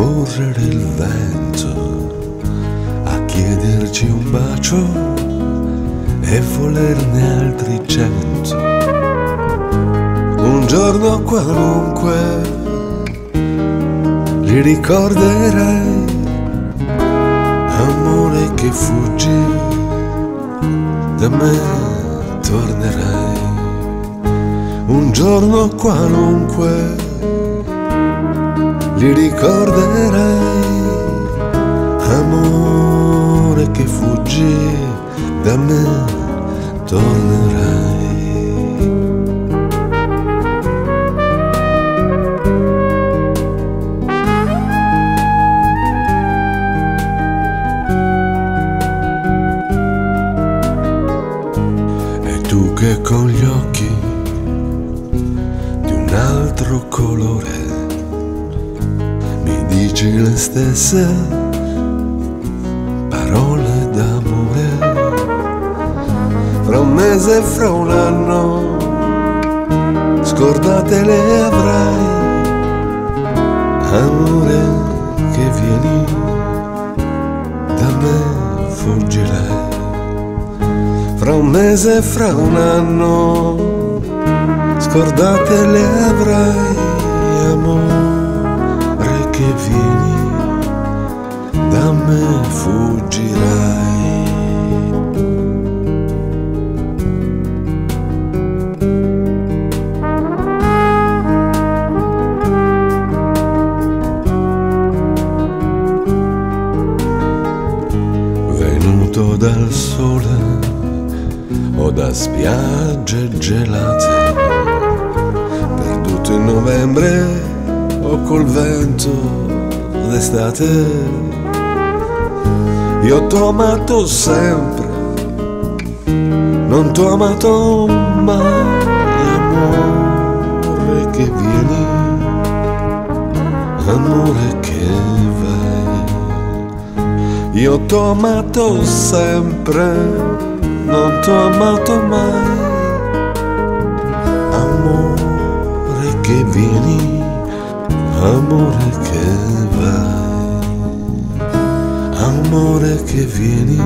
rincorrere il vento, a chiederci un bacio e volerne altri cento. Un giorno qualunque li ricorderai, amore che fuggi, da me tornerai un giorno qualunque li ricorderai, amore che fuggi da me tornerai. Tu che con gli occhi di un altro colore dici le stesse parole d'amore. Fra un mese e fra un anno scordate le avrai amore che vieni da me fuggirai fra un mese e fra un anno scordate le avrai amore venuto dal sole o da spiagge gelate, perduto in novembre o col vento d'estate. Io t'ho amato sempre, non t'ho amato mai, amore che vieni, amore che vai. Io t'ho amato sempre, non t'ho amato mai. Amore che vieni, amore che vai. Amore che vieni,